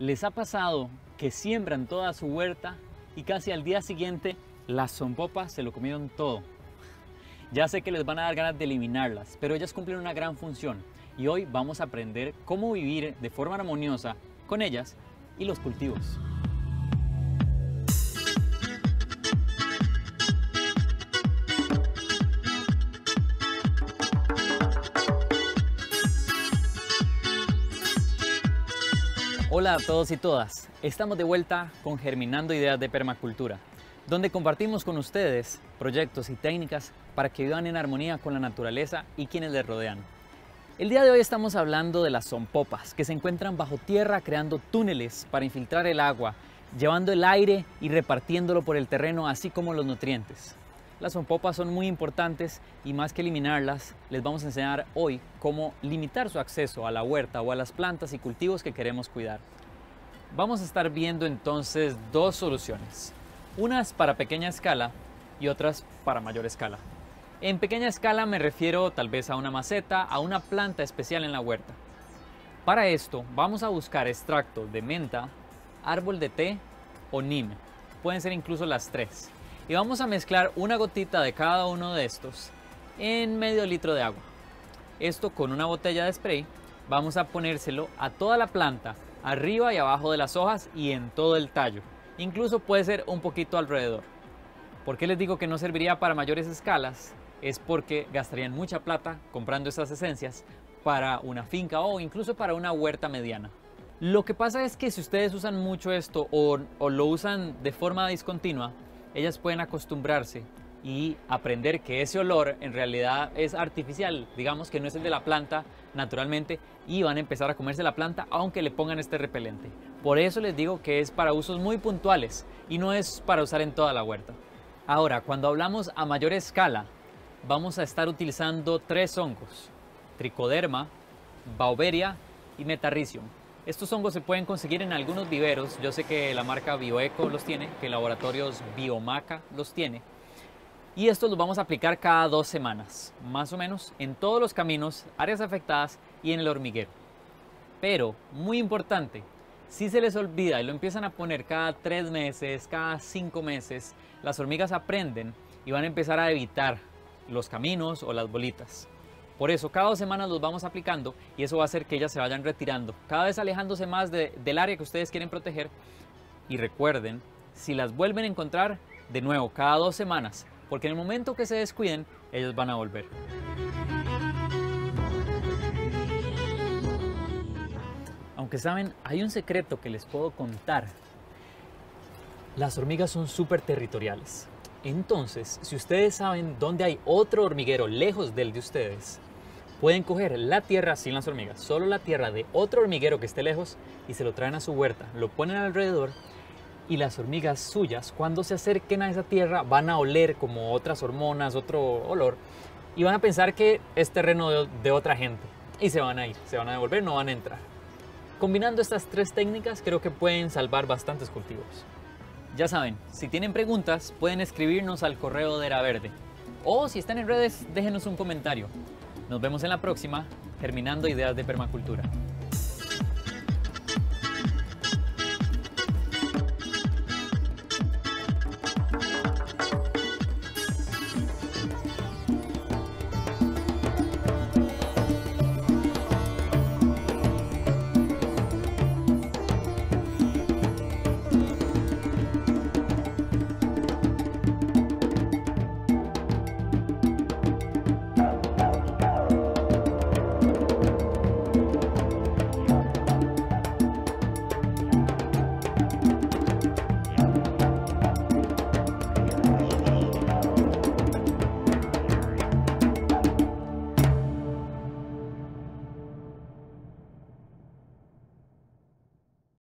¿Les ha pasado que siembran toda su huerta y casi al día siguiente las zompopas se lo comieron todo? Ya sé que les van a dar ganas de eliminarlas, pero ellas cumplen una gran función y hoy vamos a aprender cómo vivir de forma armoniosa con ellas y los cultivos. Hola a todos y todas, estamos de vuelta con Germinando Ideas de Permacultura, donde compartimos con ustedes proyectos y técnicas para que vivan en armonía con la naturaleza y quienes les rodean. El día de hoy estamos hablando de las zompopas, que se encuentran bajo tierra creando túneles para infiltrar el agua, llevando el aire y repartiéndolo por el terreno, así como los nutrientes. Las zompopas son muy importantes y más que eliminarlas, les vamos a enseñar hoy cómo limitar su acceso a la huerta o a las plantas y cultivos que queremos cuidar. Vamos a estar viendo entonces dos soluciones, unas para pequeña escala y otras para mayor escala. En pequeña escala me refiero tal vez a una maceta, a una planta especial en la huerta. Para esto vamos a buscar extracto de menta, árbol de té o neem. Pueden ser incluso las tres y vamos a mezclar una gotita de cada uno de estos en medio litro de agua. Esto con una botella de spray vamos a ponérselo a toda la planta, arriba y abajo de las hojas y en todo el tallo. Incluso puede ser un poquito alrededor. ¿Por qué les digo que no serviría para mayores escalas? Es porque gastarían mucha plata comprando estas esencias para una finca o incluso para una huerta mediana. Lo que pasa es que si ustedes usan mucho esto o, o lo usan de forma discontinua, ellas pueden acostumbrarse y aprender que ese olor en realidad es artificial, digamos que no es el de la planta naturalmente y van a empezar a comerse la planta aunque le pongan este repelente. Por eso les digo que es para usos muy puntuales y no es para usar en toda la huerta. Ahora, cuando hablamos a mayor escala, vamos a estar utilizando tres hongos, tricoderma, bauberia y metarricium. Estos hongos se pueden conseguir en algunos viveros. Yo sé que la marca Bioeco los tiene, que Laboratorios Biomaca los tiene. Y estos los vamos a aplicar cada dos semanas, más o menos, en todos los caminos, áreas afectadas y en el hormiguero. Pero, muy importante, si se les olvida y lo empiezan a poner cada tres meses, cada cinco meses, las hormigas aprenden y van a empezar a evitar los caminos o las bolitas. Por eso cada dos semanas los vamos aplicando y eso va a hacer que ellas se vayan retirando, cada vez alejándose más del área que ustedes quieren proteger. Y recuerden, si las vuelven a encontrar, de nuevo, cada dos semanas, porque en el momento que se descuiden, ellos van a volver. Aunque saben, hay un secreto que les puedo contar. Las hormigas son súper territoriales. Entonces, si ustedes saben dónde hay otro hormiguero lejos del de ustedes, Pueden coger la tierra sin las hormigas, solo la tierra de otro hormiguero que esté lejos y se lo traen a su huerta, lo ponen alrededor y las hormigas suyas cuando se acerquen a esa tierra van a oler como otras hormonas, otro olor y van a pensar que es terreno de, otra gente y se van a ir, se van a devolver, no van a entrar. Combinando estas tres técnicas creo que pueden salvar bastantes cultivos. Ya saben, si tienen preguntas pueden escribirnos al correo de Era Verde o si están en redes déjenos un comentario. Nos vemos en la próxima, Germinando Ideas de Permacultura.